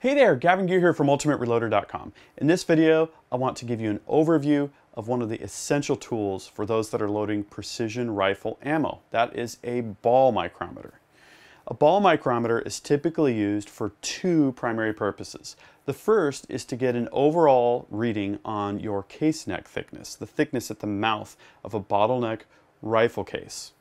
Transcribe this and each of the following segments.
Hey there, Gavin Gear here from UltimateReloader.com. In this video, I want to give you an overview of one of the essential tools for those that are loading precision rifle ammo. That is a ball micrometer. A ball micrometer is typically used for two primary purposes. The first is to get an overall reading on your case neck thickness, the thickness at the mouth of a bottleneck rifle case.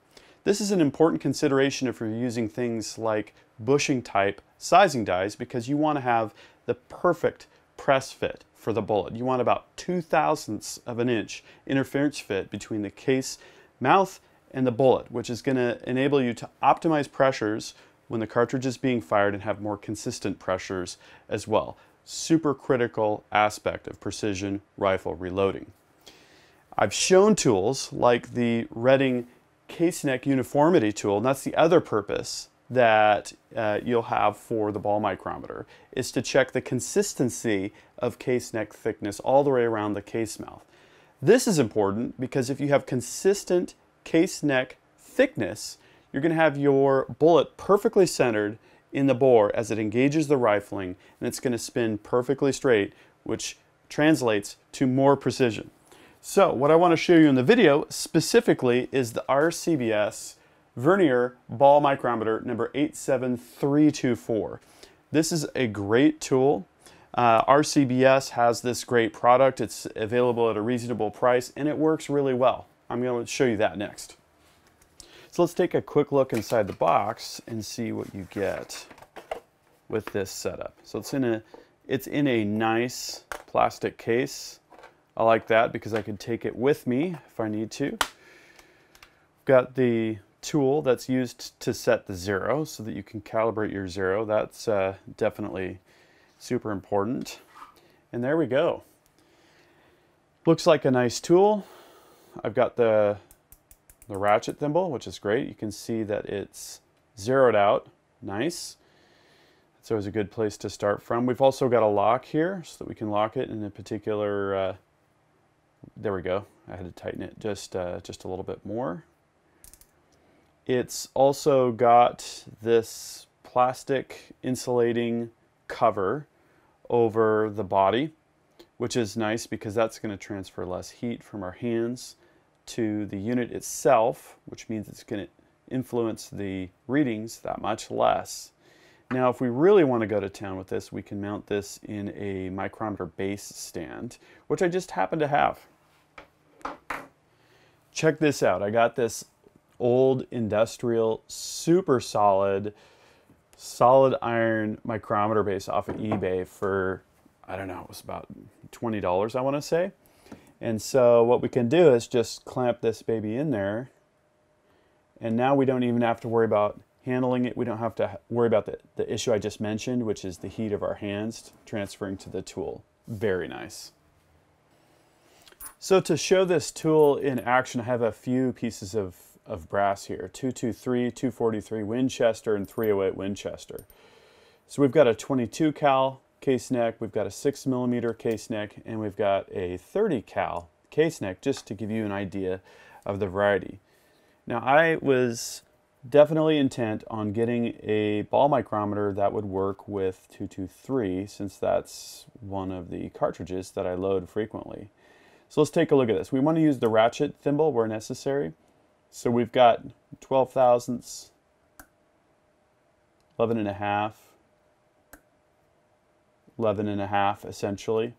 This is an important consideration if you're using things like bushing type sizing dies because you want to have the perfect press fit for the bullet. You want about two thousandths of an inch interference fit between the case mouth and the bullet, which is going to enable you to optimize pressures when the cartridge is being fired and have more consistent pressures as well. Super critical aspect of precision rifle reloading. I've shown tools like the Redding case neck uniformity tool, and that's the other purpose that uh, you'll have for the ball micrometer, is to check the consistency of case neck thickness all the way around the case mouth. This is important because if you have consistent case neck thickness, you're going to have your bullet perfectly centered in the bore as it engages the rifling, and it's going to spin perfectly straight, which translates to more precision. So what I want to show you in the video specifically is the RCBS Vernier Ball Micrometer number 87324. This is a great tool. Uh, RCBS has this great product. It's available at a reasonable price and it works really well. I'm going to show you that next. So let's take a quick look inside the box and see what you get with this setup. So it's in a it's in a nice plastic case. I like that because I can take it with me if I need to. Got the tool that's used to set the zero so that you can calibrate your zero. That's uh, definitely super important. And there we go. Looks like a nice tool. I've got the, the ratchet thimble, which is great. You can see that it's zeroed out. Nice. It's always a good place to start from. We've also got a lock here so that we can lock it in a particular uh, there we go. I had to tighten it just, uh, just a little bit more. It's also got this plastic insulating cover over the body, which is nice because that's going to transfer less heat from our hands to the unit itself, which means it's going to influence the readings that much less. Now, if we really want to go to town with this, we can mount this in a micrometer base stand, which I just happen to have. Check this out. I got this old industrial, super solid, solid iron micrometer base off of eBay for, I don't know, it was about $20, I want to say. And so what we can do is just clamp this baby in there. And now we don't even have to worry about handling it. We don't have to worry about the, the issue I just mentioned, which is the heat of our hands transferring to the tool. Very nice. So to show this tool in action, I have a few pieces of, of brass here. 223, 243 Winchester, and 308 Winchester. So we've got a 22 cal case neck, we've got a 6 millimeter case neck, and we've got a 30 cal case neck, just to give you an idea of the variety. Now I was definitely intent on getting a ball micrometer that would work with 223 since that's one of the cartridges that I load frequently. So let's take a look at this. We want to use the ratchet thimble where necessary. So we've got 12 thousandths, 11 and a half, 11 and a half essentially.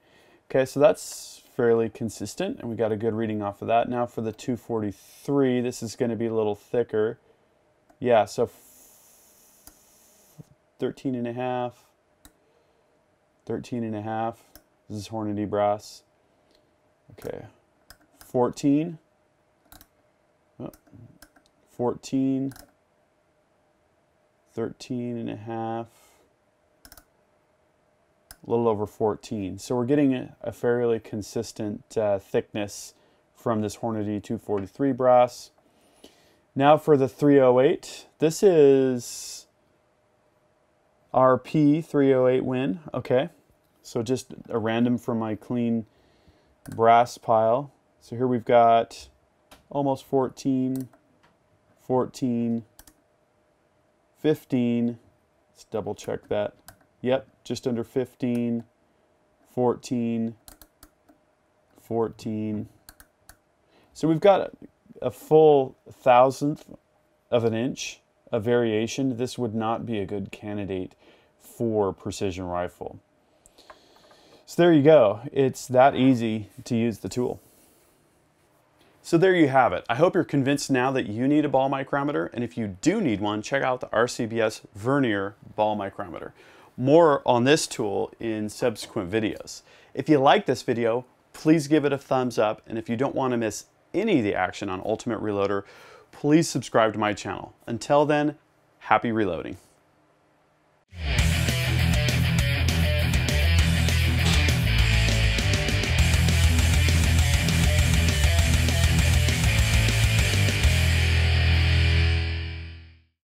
Okay, so that's fairly consistent and we got a good reading off of that. Now for the 243, this is going to be a little thicker. Yeah, so 13 and a half, 13 and a half. This is Hornady brass. Okay, 14, oh, 14, 13 and a half, a little over 14. So we're getting a, a fairly consistent uh, thickness from this Hornady 243 brass. Now for the 308, this is RP 308 Win, okay. So just a random from my clean brass pile. So here we've got almost 14, 14, 15. Let's double check that. Yep, just under 15, 14, 14. So we've got a full thousandth of an inch of variation. This would not be a good candidate for precision rifle. So there you go. It's that easy to use the tool. So there you have it. I hope you're convinced now that you need a ball micrometer, and if you do need one, check out the RCBS Vernier ball micrometer. More on this tool in subsequent videos. If you like this video, please give it a thumbs up, and if you don't want to miss any of the action on Ultimate Reloader, please subscribe to my channel. Until then, happy reloading.